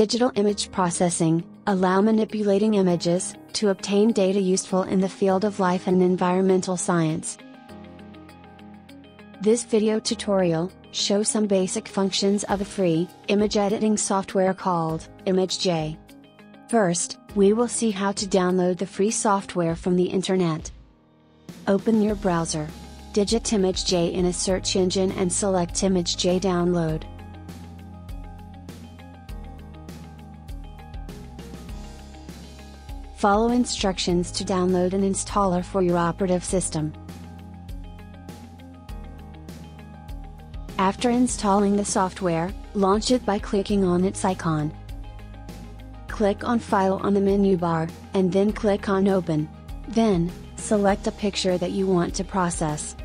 Digital image processing, allow manipulating images, to obtain data useful in the field of life and environmental science. This video tutorial, shows some basic functions of a free, image editing software called, ImageJ. First, we will see how to download the free software from the internet. Open your browser. Digit ImageJ in a search engine and select ImageJ download. Follow instructions to download an installer for your operative system. After installing the software, launch it by clicking on its icon. Click on File on the menu bar, and then click on Open. Then, select a picture that you want to process.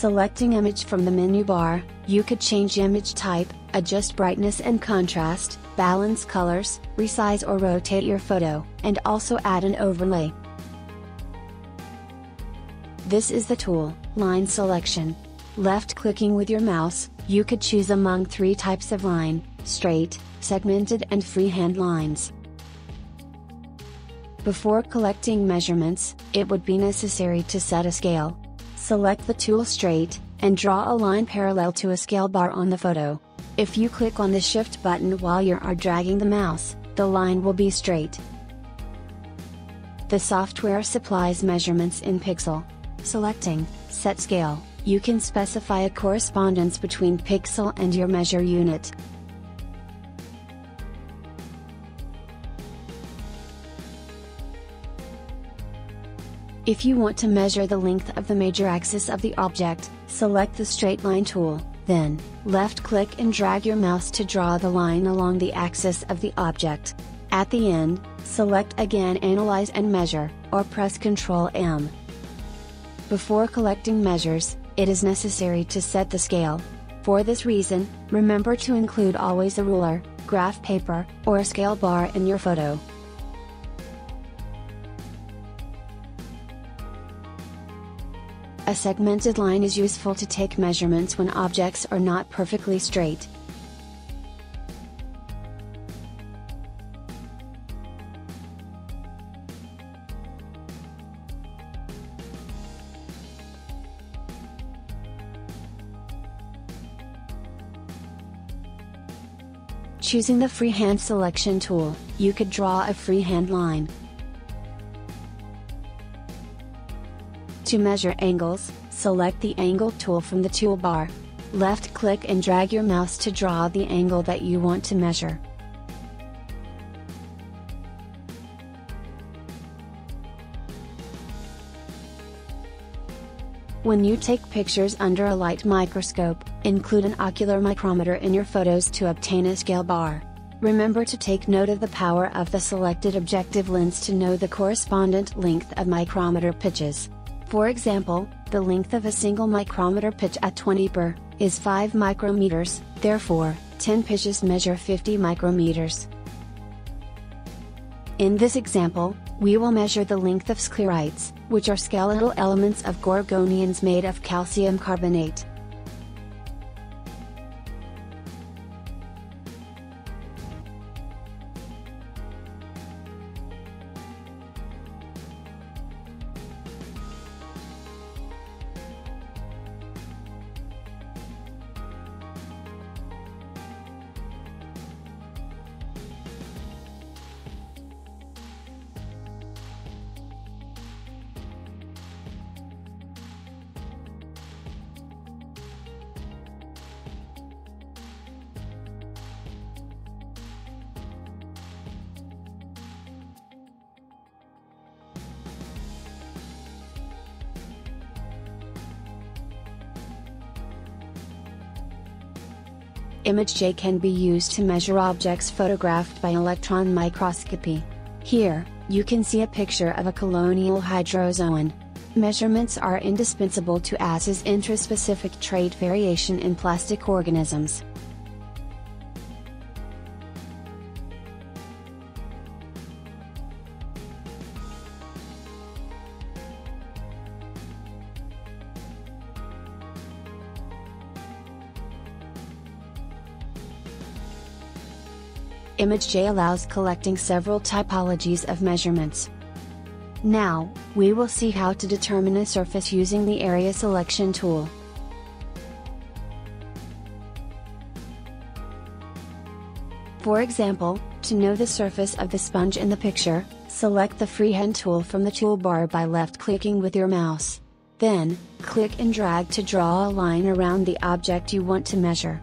Selecting image from the menu bar, you could change image type, adjust brightness and contrast, balance colors, resize or rotate your photo, and also add an overlay. This is the tool, Line Selection. Left clicking with your mouse, you could choose among three types of line, straight, segmented and freehand lines. Before collecting measurements, it would be necessary to set a scale. Select the tool straight, and draw a line parallel to a scale bar on the photo. If you click on the shift button while you are dragging the mouse, the line will be straight. The software supplies measurements in pixel. Selecting Set Scale, you can specify a correspondence between pixel and your measure unit. If you want to measure the length of the major axis of the object, select the straight line tool, then, left click and drag your mouse to draw the line along the axis of the object. At the end, select again Analyze and Measure, or press Ctrl M. Before collecting measures, it is necessary to set the scale. For this reason, remember to include always a ruler, graph paper, or a scale bar in your photo. A segmented line is useful to take measurements when objects are not perfectly straight. Choosing the freehand selection tool, you could draw a freehand line. To measure angles, select the Angle tool from the toolbar. Left click and drag your mouse to draw the angle that you want to measure. When you take pictures under a light microscope, include an ocular micrometer in your photos to obtain a scale bar. Remember to take note of the power of the selected objective lens to know the correspondent length of micrometer pitches. For example, the length of a single micrometer pitch at 20 per, is 5 micrometers, therefore, 10 pitches measure 50 micrometers. In this example, we will measure the length of sclerites, which are skeletal elements of gorgonians made of calcium carbonate. ImageJ can be used to measure objects photographed by electron microscopy. Here, you can see a picture of a colonial hydrozoan. Measurements are indispensable to assess intraspecific trait variation in plastic organisms. ImageJ allows collecting several typologies of measurements. Now, we will see how to determine a surface using the Area Selection tool. For example, to know the surface of the sponge in the picture, select the Freehand tool from the toolbar by left-clicking with your mouse. Then, click and drag to draw a line around the object you want to measure.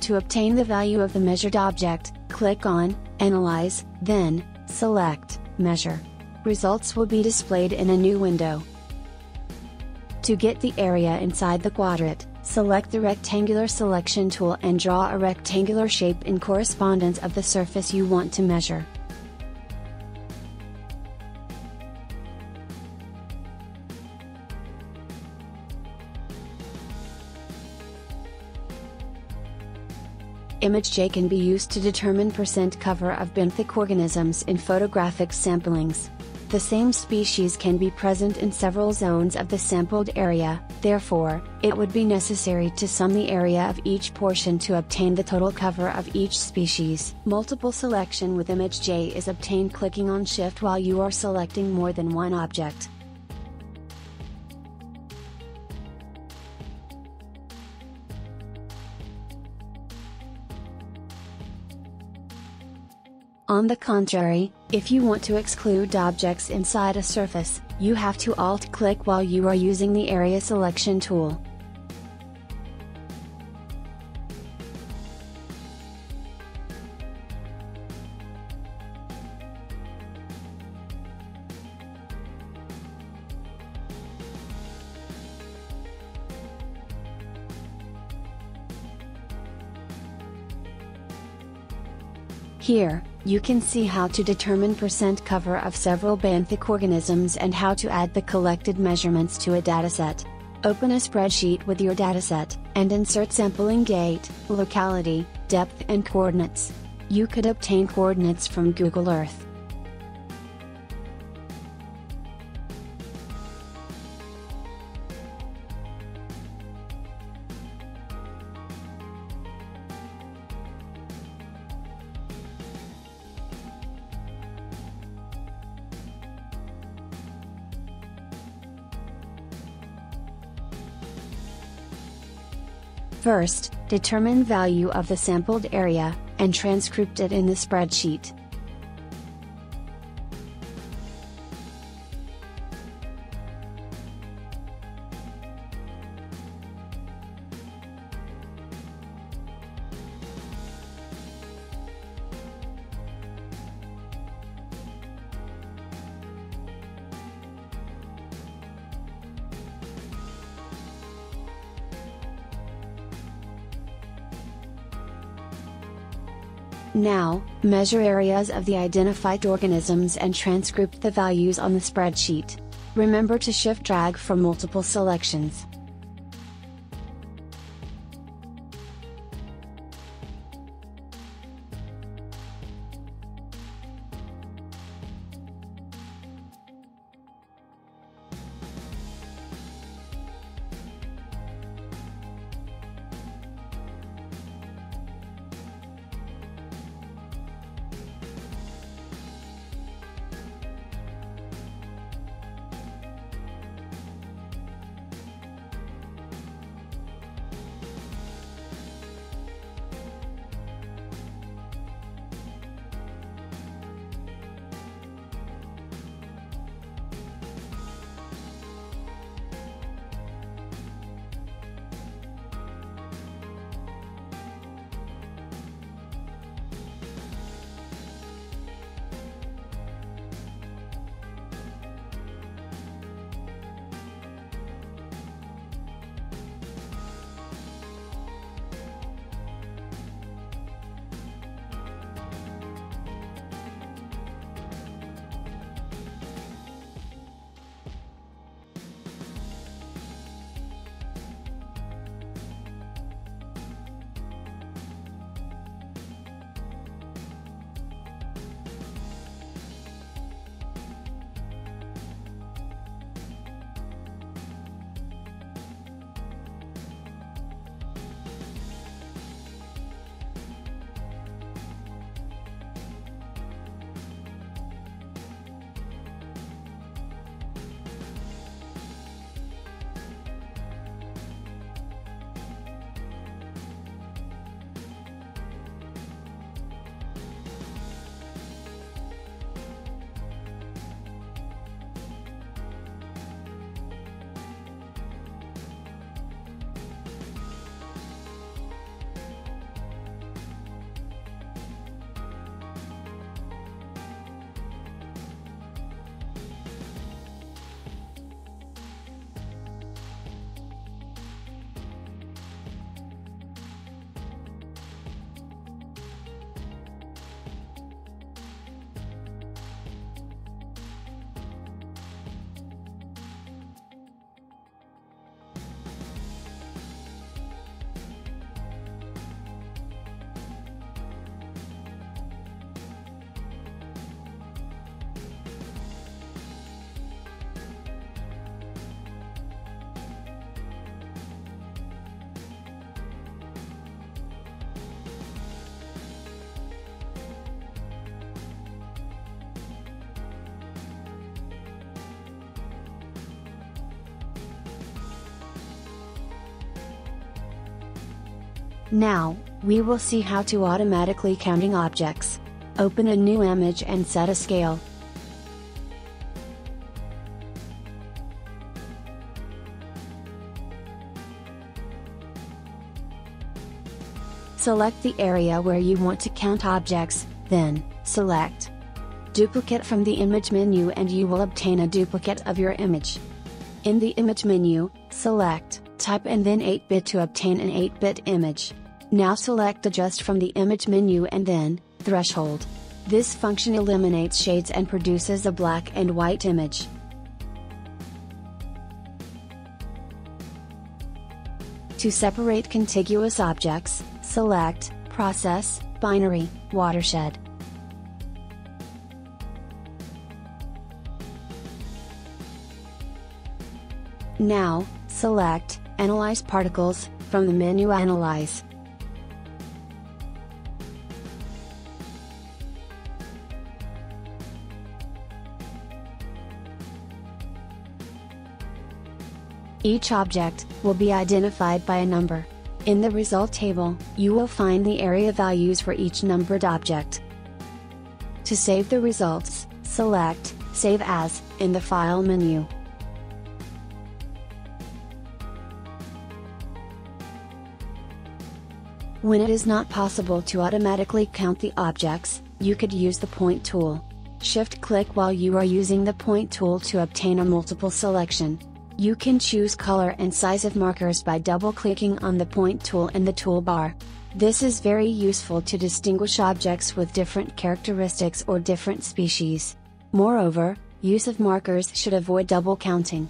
To obtain the value of the measured object, click on Analyze, then, select Measure. Results will be displayed in a new window. To get the area inside the quadrant, select the Rectangular Selection tool and draw a rectangular shape in correspondence of the surface you want to measure. ImageJ can be used to determine percent cover of benthic organisms in photographic samplings. The same species can be present in several zones of the sampled area, therefore, it would be necessary to sum the area of each portion to obtain the total cover of each species. Multiple selection with ImageJ is obtained clicking on Shift while you are selecting more than one object. On the contrary, if you want to exclude objects inside a surface, you have to alt-click while you are using the Area Selection tool. Here, you can see how to determine percent cover of several benthic organisms and how to add the collected measurements to a dataset. Open a spreadsheet with your dataset, and insert sampling date, locality, depth and coordinates. You could obtain coordinates from Google Earth. First, determine value of the sampled area, and transcript it in the spreadsheet. Now, measure areas of the identified organisms and transcript the values on the spreadsheet. Remember to shift drag for multiple selections. Now, we will see how to automatically counting objects. Open a new image and set a scale. Select the area where you want to count objects, then, select Duplicate from the image menu and you will obtain a duplicate of your image. In the image menu, select Type and then 8-bit to obtain an 8-bit image. Now select Adjust from the image menu and then, Threshold. This function eliminates shades and produces a black and white image. To separate contiguous objects, select Process, Binary, Watershed. Now, select Analyze Particles from the menu Analyze. Each object will be identified by a number. In the result table, you will find the area values for each numbered object. To save the results, select Save As in the File menu. When it is not possible to automatically count the objects, you could use the point tool. Shift click while you are using the point tool to obtain a multiple selection. You can choose color and size of markers by double clicking on the point tool in the toolbar. This is very useful to distinguish objects with different characteristics or different species. Moreover, use of markers should avoid double counting.